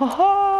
ha ha!